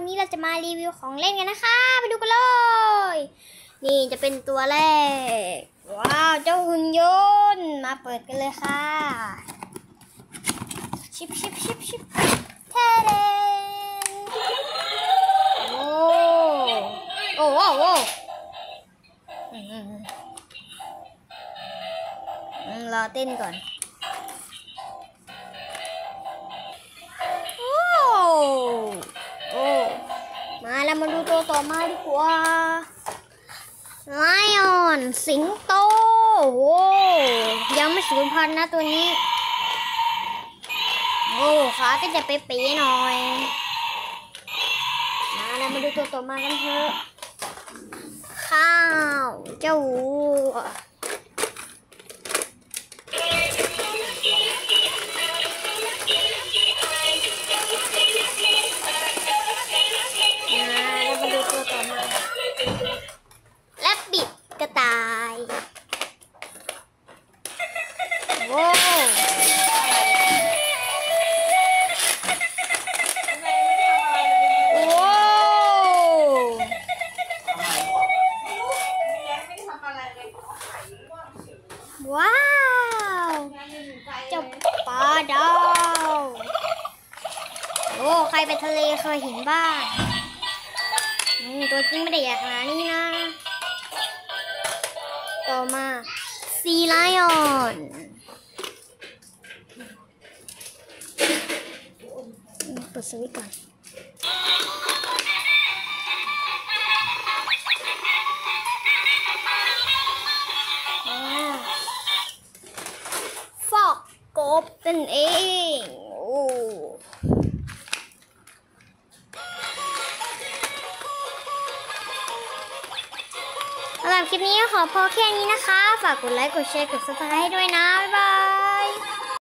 วันนี้เราจะมารีวิวของเล่นกันนะคะ ไปดูกันเลย นี่จะเป็นตัวแรก ว้าว เจ้าหุ่นยนต์ มาเปิดกันเลยค่ะ ชิปชิปชิปชิปเทเดนโอ้โอ้โอ้โอ้รอเต้นก่อน ตัวต่อมาดีกว่าไลออนสิงโตโอ้ยังไม่สูญพันธุ์นะตัวนี้ โอ้ขาก็จะเป๊ะๆหน่อยมาแล้วมาดูตัวต่อมากันเถอะข้าวเจ้าวัวมา โว้วโว้วว้าวจ้าปลาดาวโอ้ใครไปทะเลเคยเห็นบ้างอืมตัวจริงไม่ได้ใหญ่ขนาดนี้นะ ต่อมาซีไลออน เปิดสวิตก่อนอ่าฟอกกบนั่นเองโอ้สำหรับคลิปนี้ก็ขอพอแค่นี้นะคะ ฝากกดไลค์ กดแชร์ กด subscribe ให้ด้วยนะ บ๊ายบาย